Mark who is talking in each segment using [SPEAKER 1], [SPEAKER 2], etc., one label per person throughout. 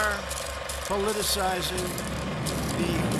[SPEAKER 1] Are politicizing the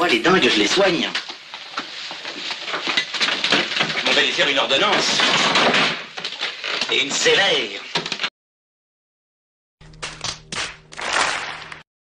[SPEAKER 2] Moi, les dingues, je les soigne. On va les faire une ordonnance. Et une sévère.